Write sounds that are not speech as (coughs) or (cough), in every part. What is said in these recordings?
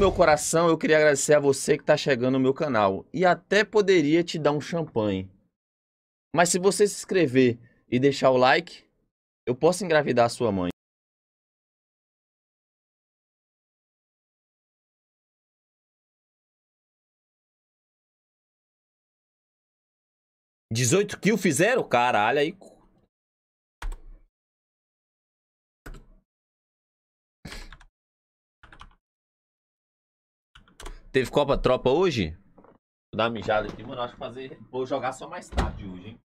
meu coração, eu queria agradecer a você que tá chegando no meu canal. E até poderia te dar um champanhe. Mas se você se inscrever e deixar o like, eu posso engravidar a sua mãe. Dezoito kills fizeram? Caralho, aí Teve Copa Tropa hoje? Vou dar uma mijada aqui, mano. Acho que fazer. Vou jogar só mais tarde hoje, hein?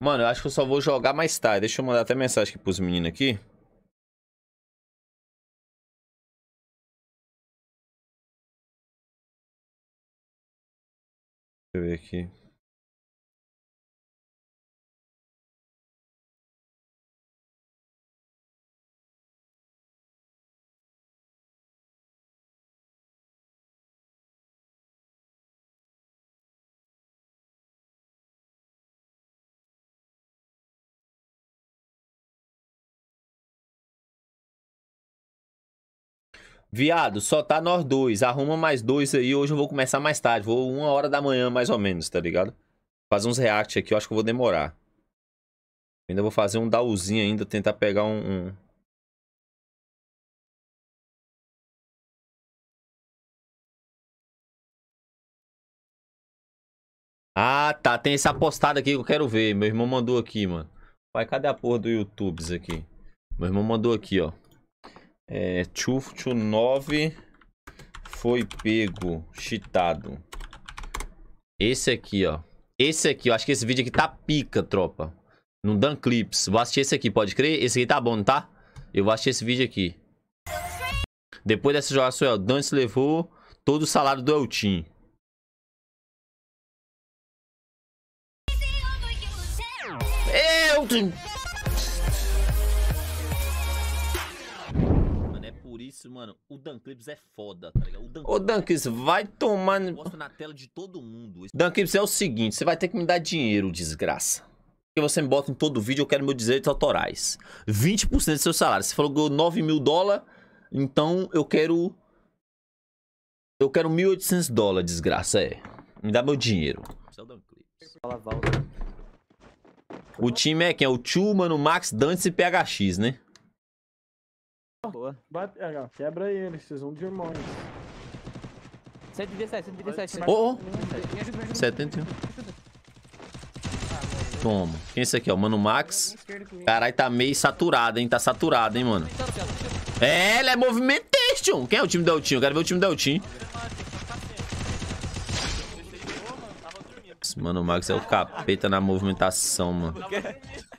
Mano, eu acho que eu só vou jogar mais tarde. Deixa eu mandar até mensagem aqui pros meninos aqui. Deixa eu ver aqui. Viado, só tá nós dois. Arruma mais dois aí. Hoje eu vou começar mais tarde. Vou uma hora da manhã, mais ou menos, tá ligado? Fazer uns react aqui. Eu acho que eu vou demorar. Ainda vou fazer um DAOzinho ainda. Tentar pegar um... um... Ah, tá. Tem essa postada aqui que eu quero ver. Meu irmão mandou aqui, mano. Pai, cadê a porra do YouTube aqui? Meu irmão mandou aqui, ó. É, Chuf 9 foi pego, cheatado. Esse aqui, ó. Esse aqui, eu acho que esse vídeo aqui tá pica, tropa. No Dan Clips. Vou assistir esse aqui, pode crer? Esse aqui tá bom, tá? Eu vou assistir esse vídeo aqui. Depois dessa jogação, o Dance levou todo o salário do Eltim. Eltim! Isso, mano, o Dan Clips é foda, tá ligado? O Dan Ô, Dan Clips, vai tomar... Mostra na tela de todo mundo. Dan Clips, é o seguinte, você vai ter que me dar dinheiro, desgraça. Porque você me bota em todo vídeo, eu quero meus direitos autorais. 20% do seu salário. Você falou que 9 mil dólares, então eu quero... Eu quero 1.800 dólares, desgraça, é. Me dá meu dinheiro. Esse é o Dan Clips. O time é quem? É o Chu, Mano, Max, Dantes e PHX, né? Boa. Bate, ah, quebra ele, vocês vão de irmãos. 117, 117. Ô, oh, 71. Toma. Quem é esse aqui, ó? Mano Max. Caralho, tá meio saturado, hein? Tá saturado, hein, mano? É, ele é movimentation. Quem é o time do Eltinho? Eu quero ver o time do Eltinho. Mano, o Max é o capeta na movimentação, mano.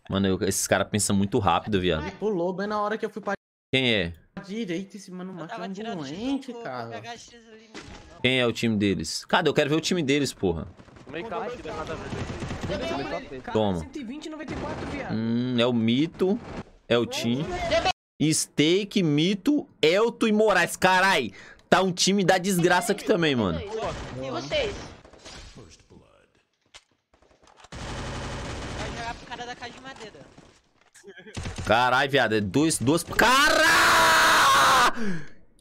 Mano, eu, esses caras pensam muito rápido, viado. Pulou bem na hora que eu fui pra quem é? Direita, esse mano Max é um doente, cara. Quem é o time deles? Cadê? Eu quero ver o time deles, porra. Toma. Hum, é o Mito. É o time. Steak, Mito, Elto e Moraes. Carai, tá um time da desgraça aqui também, mano. E vocês? Vai jogar pro cara da casa de madeira. Caralho, viado, é dois, duas... Cara!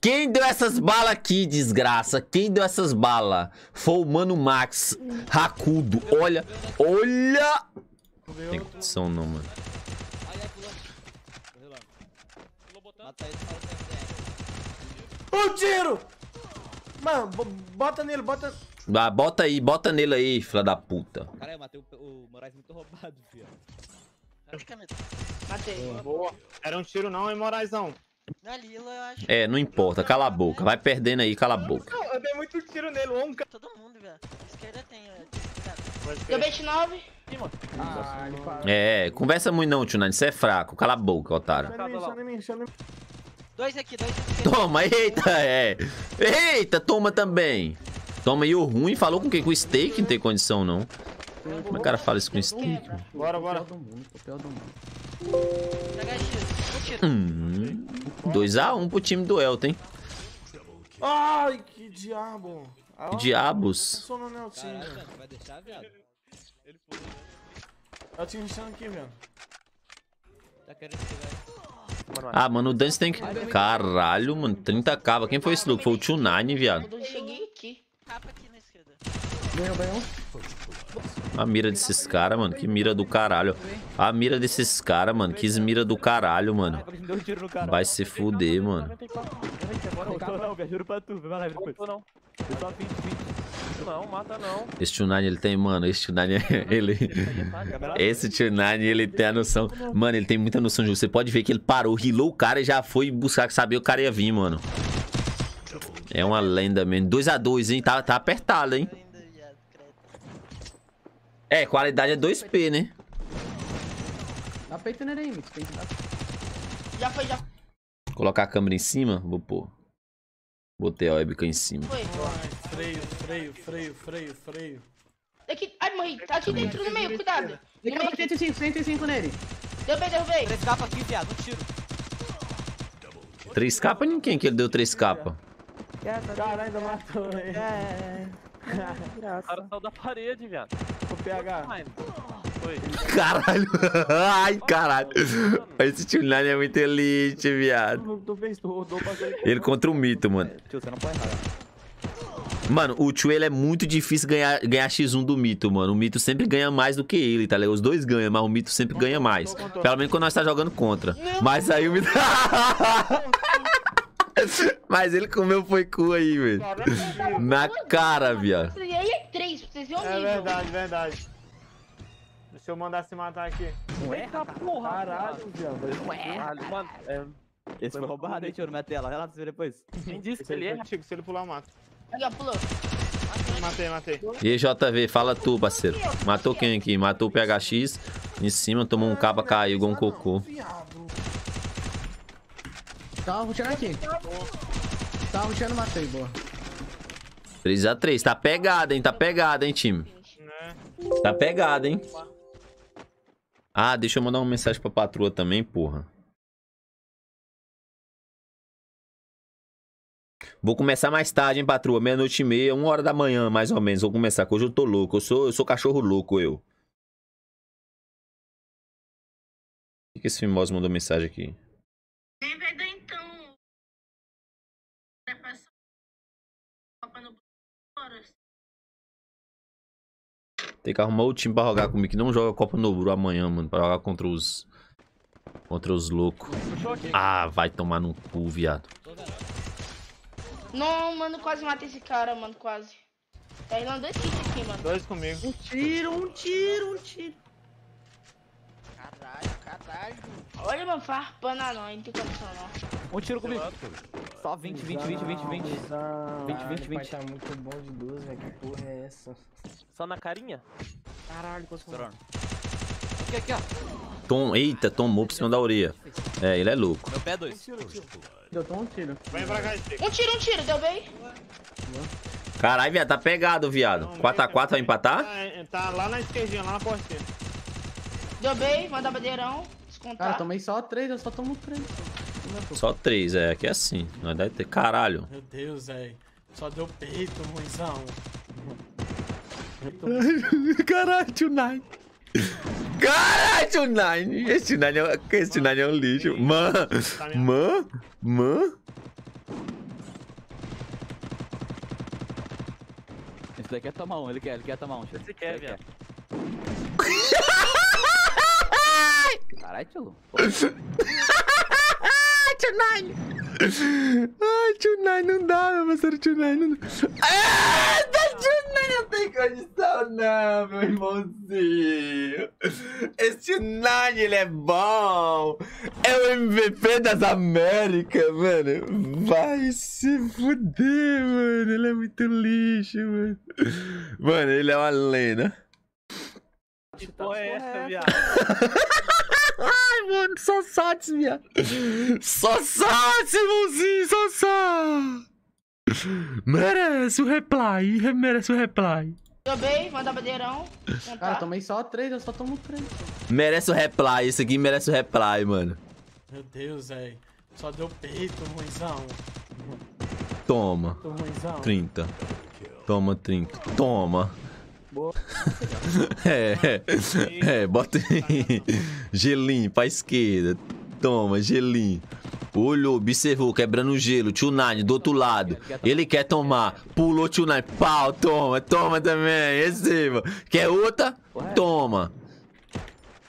Quem deu essas balas aqui, desgraça? Quem deu essas balas? Foi o Mano Max, racudo. Olha, olha! Tem condição não, mano. Um tiro! Mano, bota nele, bota... Ah, bota aí, bota nele aí, filha da puta. Cara, eu matei o, o Moraes muito roubado, filho. Matei. Boa. Era um tiro não, hein, Moraizão? Na Lila, eu acho. É, não importa, cala a boca. Vai perdendo aí, cala a boca. Não, eu dei muito tiro nele, um Todo mundo, velho. Esquerda tem, velho. Deu 29. Ah, ele parou. É, conversa muito não, Tio Nine. Você é fraco. Cala a boca, otário. Dois aqui, dois aqui. Toma, eita, é. Eita, toma também. Toma, e o ruim falou com quem? Com o steak? Não tem condição, não. Como é que o cara fala isso com steak? Bora, bora. do mundo, papel do mundo. Pega X. Um tiro. Hum, 2x1 pro time do Elton, hein? Ai, que diabo. Ah, Que diabos. Mano, vai deixar, viado? Eltinho deixando aqui, velho. Tá querendo chegar. Ah, mano, o Dance tem que... Caralho, mano, 30 cava. Quem foi esse louco? Foi o Tio Nine, viado. Eu cheguei aqui. Capa aqui na esquerda. Ganhou, ganhou. A mira desses caras, mano. Que mira do caralho. A mira desses caras, mano. Que mira do caralho, mano. Vai se fuder, mano. Não, não, velho, juro pra tu. Vai lá depois. Não, Eu só 20, 20. não, mata não. Esse Nine, ele tem, mano. Esse Nine, (laughs) ele... Esse Nine, ele tem a noção... Mano, ele tem muita noção de jogo. Você pode ver que ele parou, rilou o cara e já foi buscar saber o cara ia vir, mano. É uma lenda mesmo. 2x2, hein? Tá, tá apertado, hein? É, qualidade é 2P, né? Dá peito nele aí, Mix. Já foi, já Colocar a câmera em cima, vou pôr. Botei a webcam em cima. foi. Ai, freio, freio, freio, freio, freio. Aqui, ai, morri. Tá aqui dentro no meio, cuidado. No meio pra aqui. 105, 105 nele. Derrubei, derrubei. Três capas aqui, viado. Um tiro. 3 capa ninguém que ele deu 3 capa. Cara, ainda matou ele. O cara saiu da parede, viado. PH. Caralho. (laughs) Ai, caralho. Esse tio Nine é muito elite, viado. Ele. Contra o mito, mano. Errar. Mano, o tio ele é muito difícil ganhar, ganhar X1 do mito, mano. O mito sempre ganha mais do que ele, tá ligado? Os dois ganham, mas o mito sempre ganha mais. Pelo menos quando nós tá jogando contra. Mas aí o mito. (laughs) mas ele comeu foi cu aí, velho. Na cara, viado. Aí é É verdade, verdade. Deixa eu mandar se matar aqui. Eita porra. Caralho, viado. Caralho, mano. É, Esse foi roubado, hein, tio? Na tela. Relata você depois. quem disse que ele ele é? Chico, se ele pular, mata. Aqui, ó, pulou. Matei, matei. E JV, fala tu, parceiro. Matou quem aqui? Matou o PHX. Em cima, tomou um capa, caiu igual um cocô. Tava rushando aqui. Tava rushando, matei, boa. 3x3. Tá pegado, hein? Tá pegado, hein, time? Né? Tá pegado, hein? Ah, deixa eu mandar uma mensagem pra patroa também, porra. Vou começar mais tarde, hein, patroa? Meia-noite e meia, uma hora da manhã, mais ou menos. Vou começar, que hoje eu tô louco. Eu sou, eu sou cachorro louco, eu. Por que esse Fimose mandou mensagem aqui? Tem que arrumar outro time pra jogar comigo, que não joga Copa Novo amanhã, mano. Pra jogar contra os... Contra os loucos. Ah, vai tomar no cu, viado. Não, mano, quase matei esse cara, mano, quase. Tá rolando dois kits aqui, mano. Dois comigo. Um tiro, um tiro, um tiro. Caralho, Olha, mano, farpando a não, não tem condição não. Um tiro comigo. Só 20, 20, 20, 20, 20. 20, 20, 20. Tá muito bom de duas, velho. Que porra é essa? Só na carinha? Caralho, Estourando. Aqui, aqui, ó. Tom... Eita, tomou por cima da orelha. É, ele é louco. Meu pé é dois. Deu só um tiro. Vem pra cá. Um tiro, um tiro, deu bem? Caralho, viado, tá pegado, viado. 4x4 vai empatar? Tá, tá lá na esquerdinha, lá na portinha. Deu bem, manda bandeirão. Cara, Descontar. tomei só três, eu só tomo três. Só 3, é, aqui é assim. Nós deve ter. Caralho. Meu Deus, velho. Só deu peito, ruimzão. Caralho, tio Nine. Caralho, tio Nine. Esse Nine é, esse Nine é um lixo. Man, man, man. Esse daqui quer tomar um, ele quer, ele quer tomar um. Você quer, viado. (laughs) Caralho, tio. (laughs) Tio Nine. Ai, tio Nine não dá, meu parceiro, tio Nine não dá. Ah, tio Nine não tem condição não, meu irmãozinho. Esse tio Nine, ele é bom. É o MVP das Américas, mano. Vai se fuder, mano. Ele é muito lixo, mano. Mano, ele é uma lenda. Que Porra, é essa, viado? (laughs) Ai, mano, só sates, viado. Só sates, irmãozinho, só sates. Merece o reply, merece o reply. Jobei, manda bandeirão. Cara, tá. tomei só três, eu só tomo três. Merece o reply, isso aqui merece o reply, mano. Meu Deus, velho. Só deu peito, ruimzão. Toma, Tô ruimzão. 30. Toma, 30. Toma. Boa. (laughs) É, é, bota aí. Gelinho pra esquerda. Toma, gelinho. Olhou, observou, quebrando o gelo. Tio Nine do outro lado. Ele quer tomar. Pulou Tio Nine. Pau, toma, toma também. Receba. Quer outra? Toma.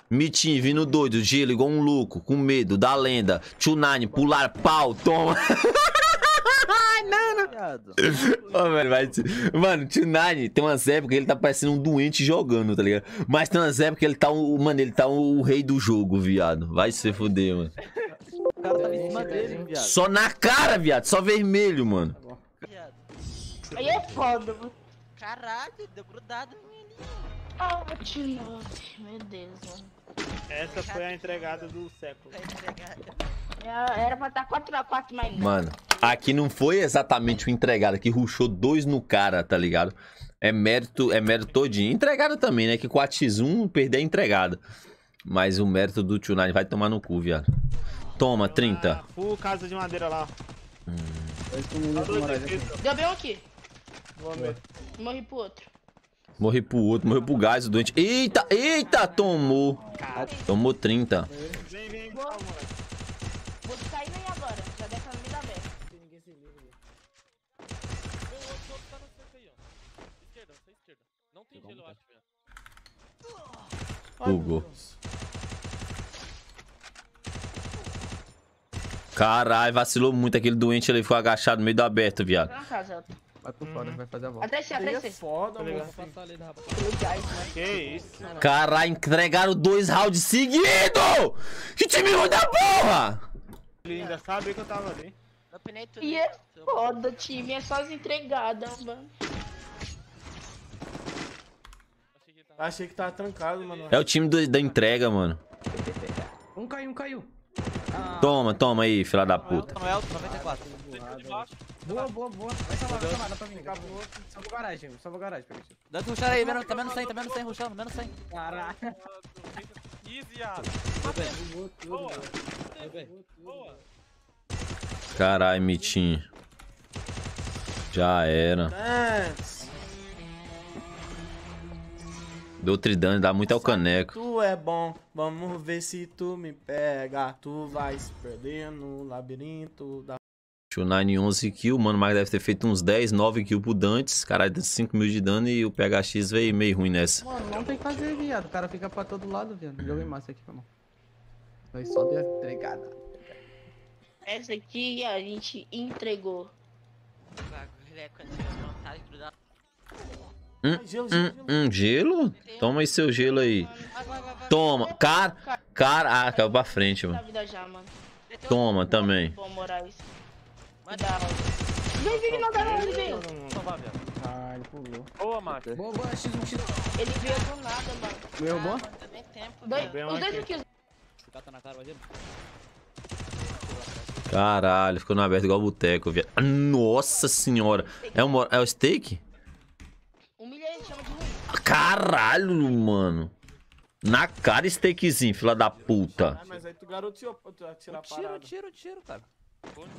Mitinho vindo doido, gelo igual um louco, com medo da lenda. Tio Nine, pular, pau, toma. (laughs) Viado. Ô, velho. Mano, o Tio Nine tem umas épocas que ele tá parecendo um doente jogando, tá ligado? Mas tem umas épocas que ele tá o. Mano, ele tá o rei do jogo, viado. Vai se fuder, mano. O cara tava em cima dele, viado. Só na cara, viado. Só vermelho, mano. Viado. Aí é foda, mano. Caralho, deu grudado em mim ali. Ah. Meu Deus, mano. Essa foi a entregada do século. Vai entregar. É, Era pra estar 4x4, mas não. Mano, aqui não foi exatamente o entregado, aqui ruxou dois no cara, tá ligado? É mérito, é mérito todinho. Entregada também, né? Que 4x1 perder a entregada. Mas o mérito do Tio Nine vai tomar no cu, viado. Toma, 30. Ah, full casa de madeira lá. Com morais aqui. Deu bem um aqui. Vou ver. Morri pro outro. Morri pro outro, morreu pro gás, o doente. Eita, eita, tomou. Tomou 30. Vem, vem, Boa. calma. Vou sair nem agora. Já deve estar no meio da aberta. Bugou. Caralho, vacilou muito aquele doente, ele ficou agachado no meio do aberto, viado. Tá. Vai por fora, vai fazer a volta. Atrás atrás é foda, gás, mano. Que isso? Caralho, entregaram dois rounds seguidos! Que time ruim da porra! Ele ainda sabia que eu tava ali. E é foda, time. É só as entregadas, mano. Achei que tava trancado, mano. É o time do- da entrega, mano. Um caiu, um caiu. Toma, toma aí, filha da puta. Noel, 94. Boa, boa, boa. Vai salvar, vai salvar, dá pra mim. Salva o garagem, salva o garagem. Dá tu ruxar aí, menos, tá menos 100, tá menos 100 ruxando, menos 100. Caraca. Caralho, mitinho. Já era. Antes, Deu tridano, dá muito ao caneco. tu é bom, vamos ver se tu me pega. Tu vai se perder no labirinto da. Tio 9 11 kills, mano, mas deve ter feito uns 10, 9 kills pro Dantes. Caralho, deu 5 mil de dano e o PHX veio meio ruim nessa. Mano, não tem que fazer, viado. O cara fica pra todo lado, viado. Joguei massa aqui, irmão. Foi só de entregada. Essa aqui a gente entregou. Bagulho é quando tiver vontade de grudar. Gelo, Hum, gelo, gelo. hum, gelo? Toma aí seu gelo aí. Toma. Cara, cara. Ah, caiu pra frente, mano. Toma também. Vem, vem, não dá não, ele veio. Ah, ele pulou. Boa, Max. Boa, boa, X1, X1. Ele veio do nada, mano. Meu bom? Ah, os dois aqui. Caralho, ficou no aberto igual boteco, viado. Nossa senhora. É o, mo- é o steak? Humilha ele, chama de ruim. Caralho, mano. Na cara, steakzinho, fila da puta. Ah, mas aí tu garoteou pra tu atirar a Tiro, parada. tiro, tiro, cara.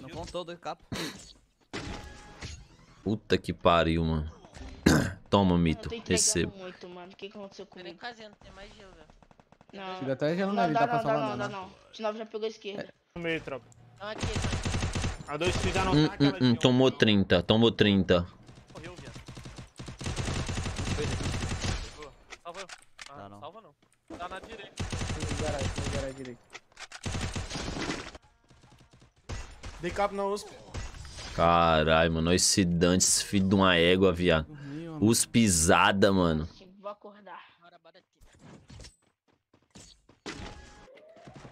Não contou dois capos. Puta que pariu, mano. (coughs) Toma, Eu mito. Recebo. muito, mano. O que aconteceu nem comigo? casando, tem mais gelo, velho. Não, Tira até gelo não nele, dá dá pra não, não, dá não. não. De novo já pegou a esquerda. No meio, tropa. Então aqui, A dois já não Hum, tá, hum, hum, de um. tomou 30, tomou 30. Morreu, viado. Salva eu. Ah, Tá, não. salva não. Tá na direita. Garagem, garagem direito. Dei cabo na USP. Caralho, mano. Esse Dantes, filho de uma égua, viado. Dormiu, mano. Os pisada, mano. Vou acordar. bora, bora aqui.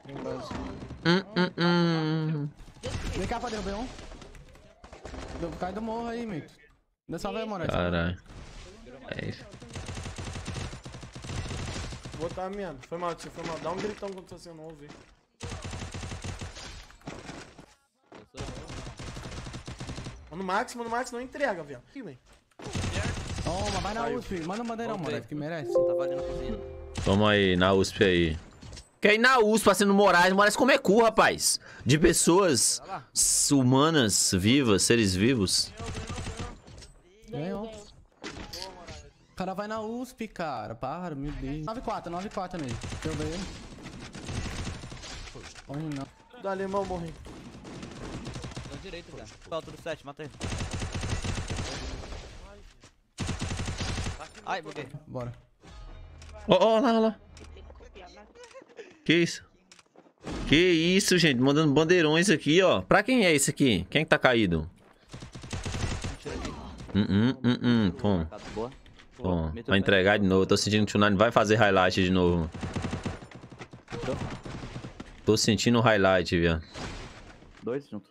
Tem base. Hum, hum, hum. Vem cá pra derrubar um. Cai do morro aí, mito. Salva aí, Moraes. Caralho. É isso. Vou tá meando. Foi mal, tio, foi mal. Dá um gritão quando você não ouvir. Mano, Max, mano, Max, não entrega, viado. Aqui, vem. Toma, vai na USP. Manda um bandeirão, Vamos mano. Que merece. Tava ali na cozinha. Toma aí, na USP aí. Quer ir na USP fazendo Moraes? Moraes como é cu, rapaz. De pessoas humanas, vivas, seres vivos. Ganhou. Cara vai na USP, cara. Para, meu Deus. 9-4, 9-4 nele. Eu dei ele. Corre não. Do alemão morri. Tô direito, cara. Altura do 7? Mata ele. Ai, buguei. Bora. Ó, ó, lá, ó lá. Tem que isso? Que isso, gente? Mandando bandeirões aqui, ó. Pra quem é esse aqui? Quem que tá caído? Hum, hum, hum, hum. Tom, Meteu Vai pé. entregar de novo. Tô sentindo que o Tsunami vai fazer highlight de novo. mano. Tô sentindo o highlight, viado. Dois junto.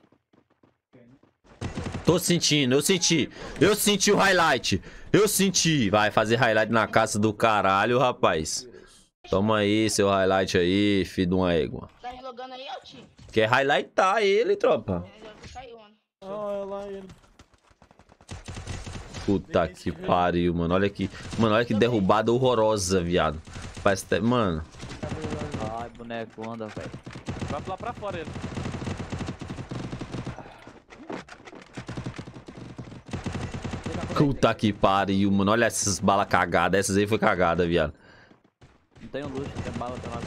Tô sentindo, eu senti. Eu senti o highlight. Eu senti. Vai fazer highlight na casa do caralho, rapaz. Toma aí seu highlight aí, filho de uma égua. Tá relogando aí? Quer highlightar ele, tropa. É, mano. Olha lá ele. Puta que pariu, mano. Olha que. Mano, olha que derrubada horrorosa, viado. Parece até. Mano. Ai, boneco, anda, velho. Vai lá pra fora ele. Puta que pariu, mano. Olha essas balas cagadas. Essas aí foi cagada, viado. Não tem um luxo, tem bala, tem lá.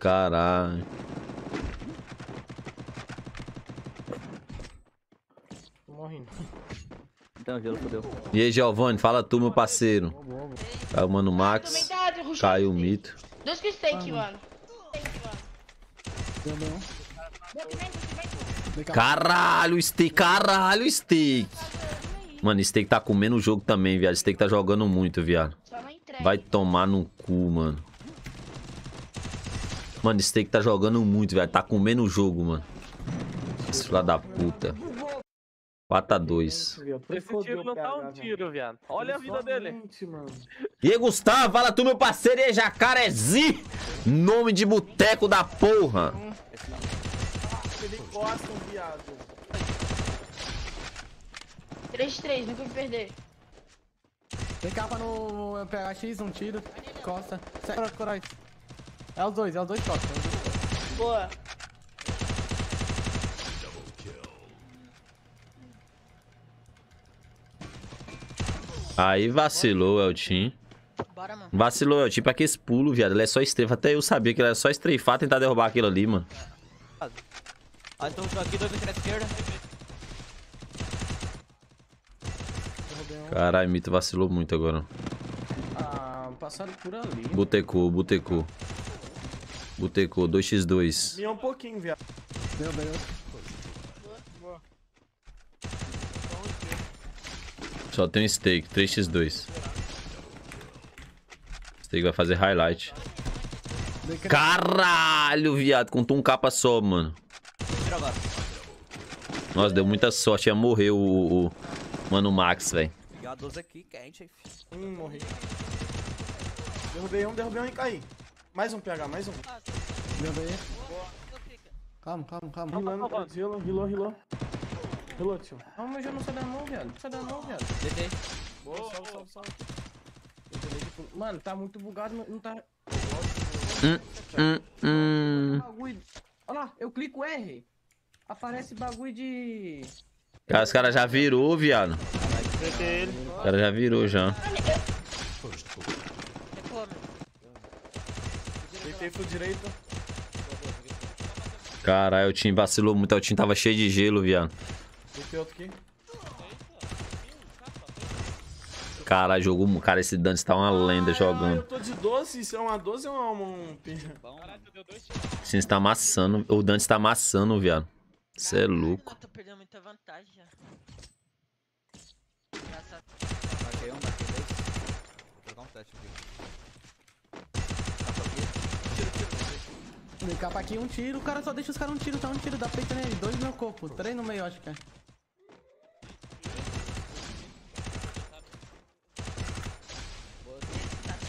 Caralho. Tô morrendo. Gelo, fodeu. E aí, Giovanni, fala tu, meu parceiro. Caiu o Mano Max. tá Caiu o mito. Dois que steak, mano. Caralho, steak, caralho, steak. Mano, steak tá comendo o jogo também, viado. Steak tá jogando muito, viado. Vai tomar no cu, mano. Mano, steak tá jogando muito, velho. Tá comendo o jogo, mano. Esse filho da puta. 4x2. Esse tiro não tá um tiro, viado. Olha a vida dele. Mano. E aí, Gustavo, fala tu, meu parceiro. E aí, Jacarezi. Nome de boteco da porra. Ele gosta, viado. 3 de 3, nunca me perder. Tem capa no PHX, um tiro. Costa. Sai, Corais. É os dois, é os dois costas. é. Boa. Aí vacilou, Eltim. Bora, mano. Vacilou, Eltim. Pra que esse pulo, viado? Ele é só estrefa. Até eu sabia que ele era só estreifar e tentar derrubar aquilo ali, mano. Ah, então aqui, dois aqui na esquerda. Caralho, Mito vacilou muito agora. Ah, passaram por ali. Botecou, botecou. Botecou, 2x2. Minha um pouquinho, viado. Deu, deu. Só tem um steak, 3x2. Steak vai fazer highlight. Caralho, viado. Contou um capa só, mano. Nossa, deu muita sorte. Ia morrer o, o, o Mano Max, velho. Pegar 12 aqui, quente, hein, filho. Hum, morri. Derrubei um, derrubei um e caí. Mais um PH, mais um. Deu. Calma, calma, calma. Rilando, tá de heal, Healou, tio. Não, mas eu não sei dar não, viado. Não sei dar não, viado. Deitei. Boa, salve, salve, salve. Mano, tá muito bugado, não- não tá. Hum, hum. Bagulho. Olha lá, eu clico R. Aparece bagulho de. Cara, os caras já virou, viado. Os caras já virou já. Deitei direito. Caralho, o time vacilou muito. O time tava cheio de gelo, viado. Deitei outro aqui. Caralho, jogou. mu- Cara, esse Dante tá uma lenda Ah, eu jogando. tô de 12, isso é uma 12 ou é uma um... Caralho, deu dois tiros. Tá amassando. O Dante tá amassando, viado. Cê é louco. Eu tô perdendo muita vantagem já. Engraçado. Marquei um, marquei dois. Vou jogar um teste aqui. Capa aqui, um tiro. O cara só deixa os caras um tiro, tá um tiro. Dá peito nele. Dois no meu corpo. Três no meio, acho que é.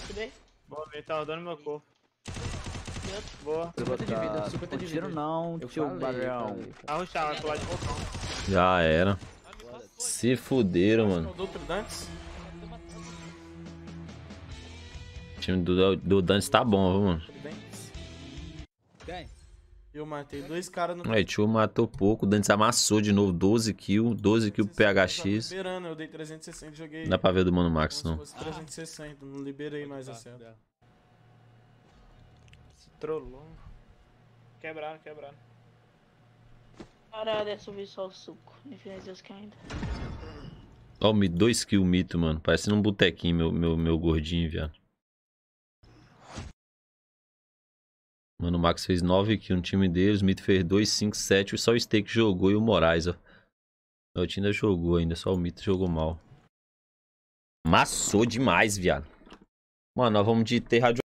Tudo bem? Boa, ele tá rodando meu corpo. Boa. 50 de vida, 50 de vida. Tiro não, tio Barão. vai pular de botão. Já era. Se fuderam, mano. O time do, do Dantes tá bom, viu, mano. Quem? Eu matei dois caras no. Aí, tio matou pouco. O Dantes amassou de novo 12 kills. 12 kills pro PHX. Liberando, eu dei 360 e joguei. Não dá pra ver do Mano Max, não. se fosse 360, não liberei mais a cena. Trollou. Quebraram, quebraram. Caralho, dessa vez só o suco. Infelizmente Deus que ainda. Ó, o mito, 2 kills mito, mano. Parecendo um botequinho, meu, meu, meu gordinho, viado. Mano, o Max fez 9 kills no time deles. O Mito fez 2, 5, 7. Só o Steak jogou e o Moraes, ó. O time ainda jogou ainda, só o Mito jogou mal. Massou demais, viado. Mano, nós vamos de ter radio